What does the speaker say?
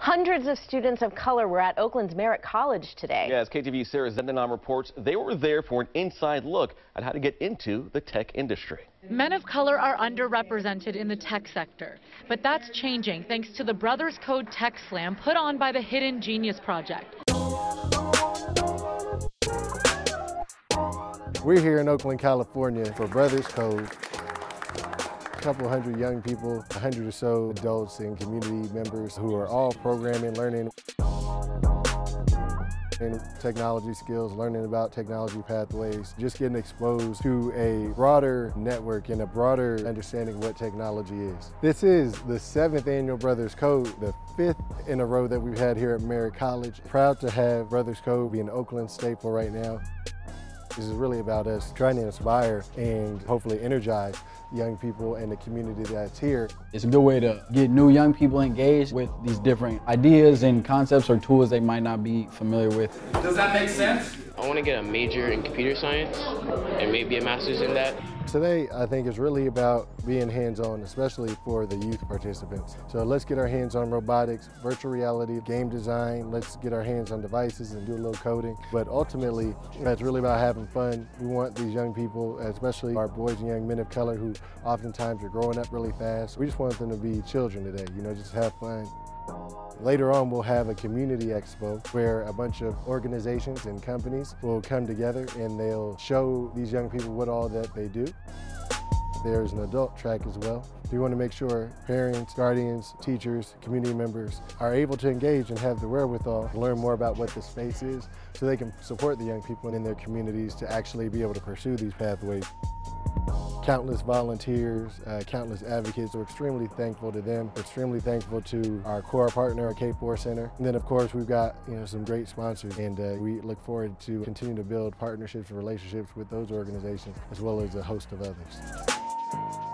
Hundreds of students of color were at Oakland's Merritt College today. Yeah, as KTV Sarah Zendehnam reports, they were there for an inside look at how to get into the tech industry. Men of color are underrepresented in the tech sector, but that's changing thanks to the Brothers Code Tech Slam put on by the Hidden Genius Project. We're here in Oakland, California for Brothers Code a couple hundred young people, a hundred or so adults and community members who are all programming, learning and technology skills, learning about technology pathways, just getting exposed to a broader network and a broader understanding of what technology is. This is the seventh annual Brothers Code, the fifth in a row that we've had here at Merritt College. Proud to have Brothers Code be an Oakland staple right now. This is really about us trying to inspire and hopefully energize young people and the community that's here. It's a good way to get new young people engaged with these different ideas and concepts or tools they might not be familiar with. Does that make sense? I want to get a major in computer science and maybe a master's in that. Today, I think is really about being hands-on, especially for the youth participants. So let's get our hands on robotics, virtual reality, game design. Let's get our hands on devices and do a little coding. But ultimately, it's really about having fun. We want these young people, especially our boys and young men of color who oftentimes are growing up really fast. We just want them to be children today, you know, just have fun. Later on, we'll have a community expo where a bunch of organizations and companies will come together and they'll show these young people what all that they do. There's an adult track as well. We want to make sure parents, guardians, teachers, community members are able to engage and have the wherewithal to learn more about what the space is so they can support the young people in their communities to actually be able to pursue these pathways countless volunteers, uh, countless advocates. We're extremely thankful to them. We're extremely thankful to our core partner, our Kapor Center. And then of course we've got you know some great sponsors and uh, we look forward to continue to build partnerships and relationships with those organizations as well as a host of others.